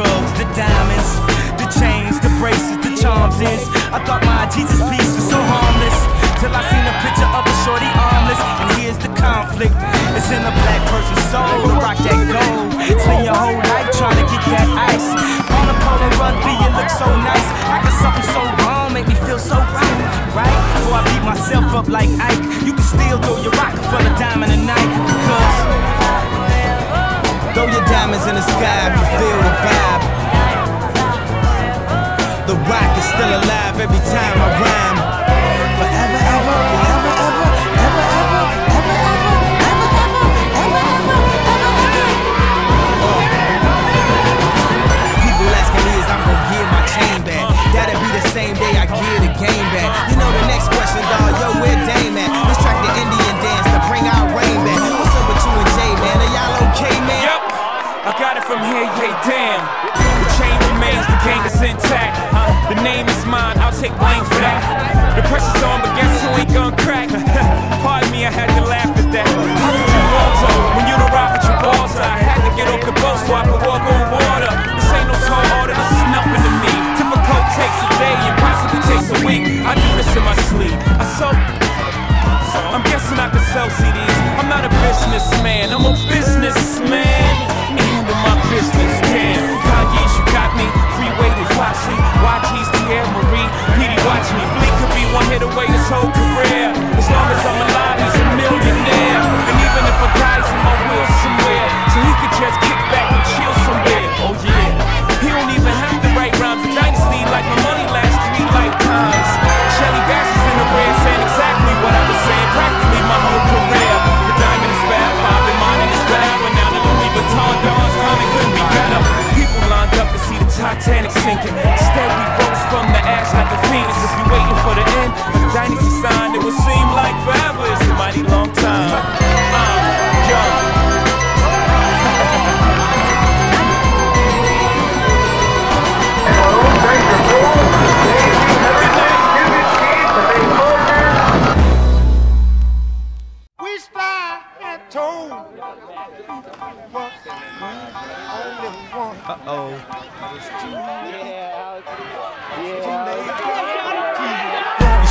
drugs, the diamonds, the chains, the braces, the charms is. I thought my Jesus piece was so harmless. Till I seen a picture of a shorty armless. And here's the conflict. It's in a black person's soul to Roc that gold. Spend your whole life trying to get that ice. On a polo run, B, you look so nice. I got something so wrong, make me feel so right, right? Before I beat myself up like Ike, you can still throw your rock for the diamond a night diamonds in the sky if you feel the vibe. The Roc is still alive every time I rhyme. guessing I could sell CDs. I'm not a businessman, I'm a businessman. And my business, damn. Kanye's, you got me. Freeway to Foxy, YG's, Teairra Mari. Peedi, watch me. Bleek could be one hit away, this whole told Uh-oh. yeah, yeah. You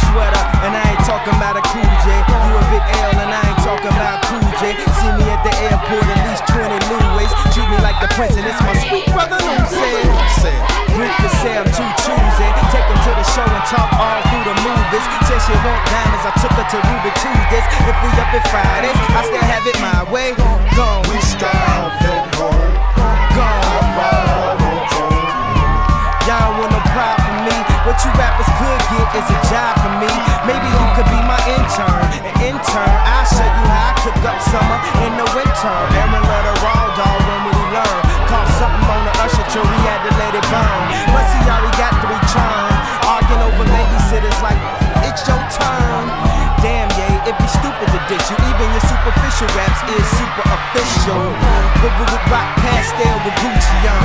sweat up, and I ain't talking about a Cool J. You a big L, and I ain't talking about Cool J. See me at the airport, at least 20 new ways. Treat me like the prince, and it's my sweet brother, Luce. diamonds. Said she want diamonds. I took her to Ruby Tuesdays. If we up at Fridays, I still have it my way. Gone. We at home. Gone. Y'all want no pride me. What you rappers could get is a job for me. Maybe you could official raps is super official. But we would rock pastel with Gucci on.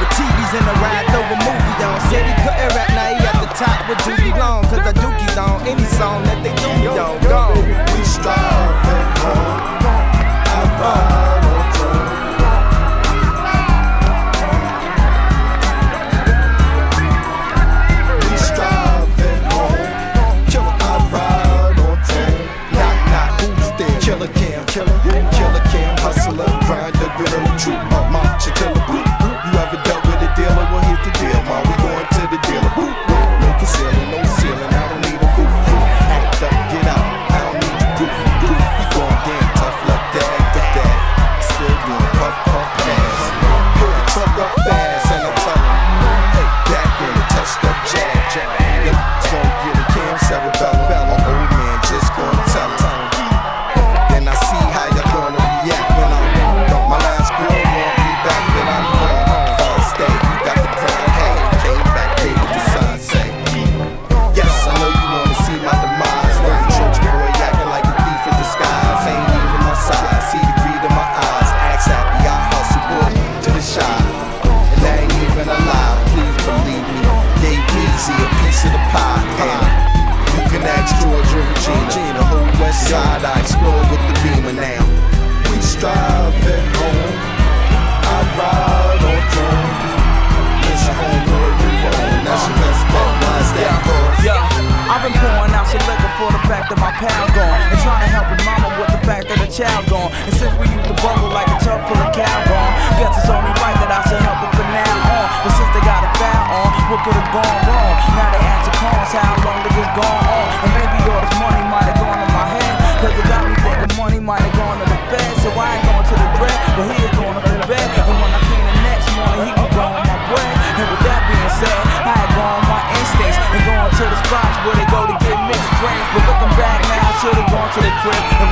The TVs in the ride, throw a movie on. Said he couldn't rap, now he at the top with Duty Long. Cause I dookie on any song that they do me on. Gone, we strong. child gone. And since we used to bubble like a tub full of cow guess it's only right that I should help her from now on. But since they got a foul on, what could have gone wrong? Now they ask the cons how long they just gone on. And maybe all this money might have gone to my head. Cause it got me thinking money might have gone to the bed. So I ain't going to the bread, but he is going to the bed. And when I came the next morning, he was blowing my bread. And with that being said, I had gone my instincts and going to the spots where they go to get mixed drinks. But looking back now, I should have gone to the crib.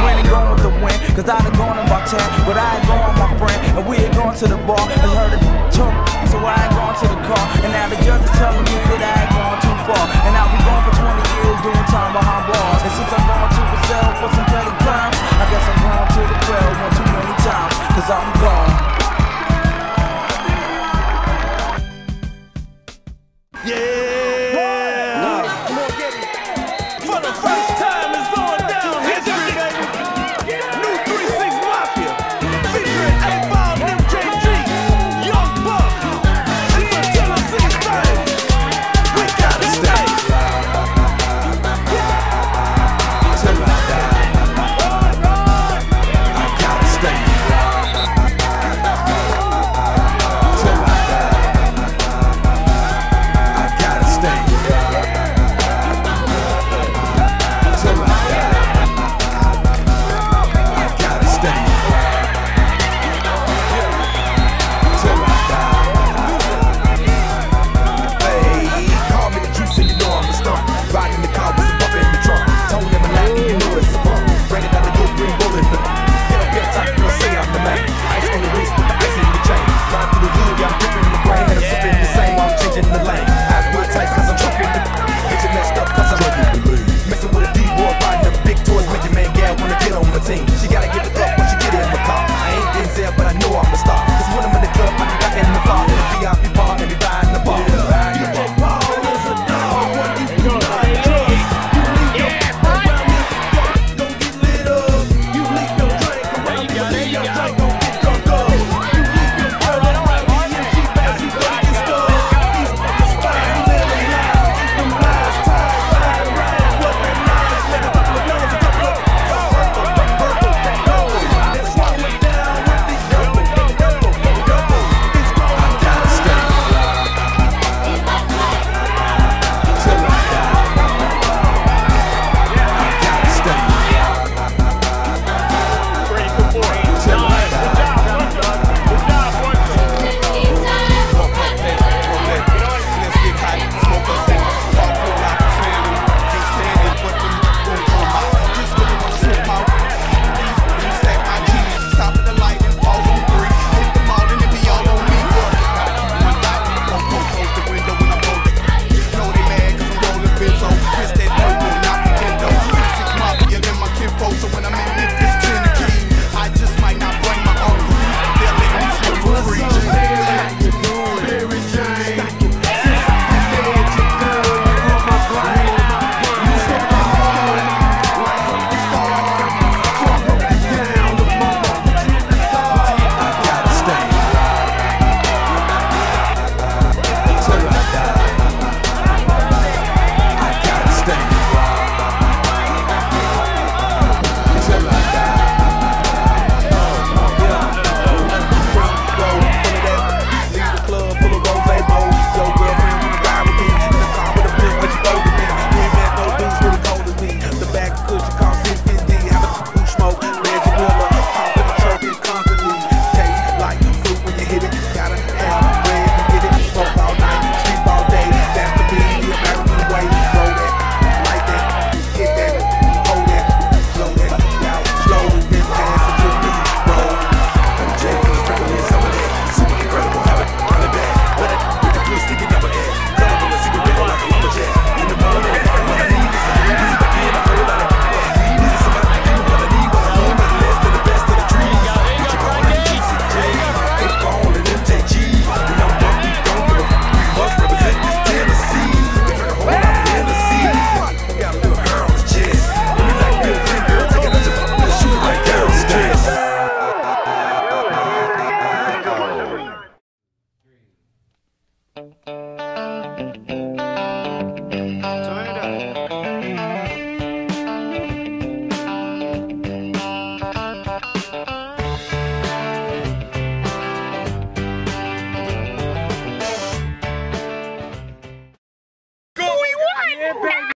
Cause I'd have gone my tent, but I ain't gone, my friend. And we had gone to the bar and heard it talk. So I ain't gone to the car. And now the judge is telling me that I ain't gone too far. And I've been gone for 20 years doing time behind bars. And since I'm going to a cell for some petty crimes, I guess I'm going to the jail one too many times. Cause I'm